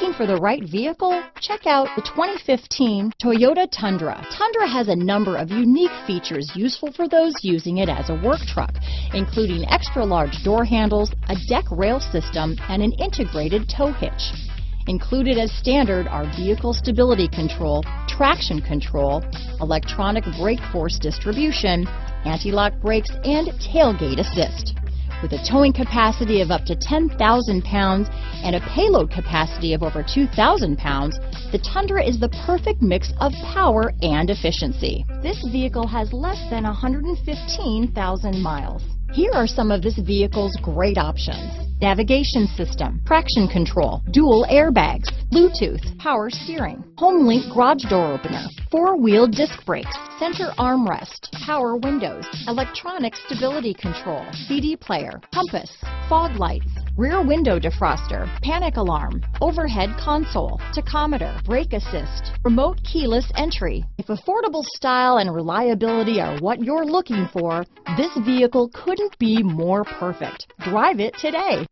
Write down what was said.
Looking for the right vehicle? Check out the 2015 Toyota Tundra. Tundra has a number of unique features useful for those using it as a work truck, including extra large door handles, a deck rail system, and an integrated tow hitch. Included as standard are vehicle stability control, traction control, electronic brake force distribution, anti-lock brakes, and tailgate assist. With a towing capacity of up to 10,000 pounds and a payload capacity of over 2,000 pounds, the Tundra is the perfect mix of power and efficiency. This vehicle has less than 115,000 miles. Here are some of this vehicle's great options navigation system, traction control, dual airbags, Bluetooth, power steering, HomeLink garage door opener, four-wheel disc brakes, center armrest, power windows, electronic stability control, CD player, compass, fog lights, rear window defroster, panic alarm, overhead console, tachometer, brake assist, remote keyless entry. If affordable style and reliability are what you're looking for, this vehicle couldn't be more perfect. Drive it today.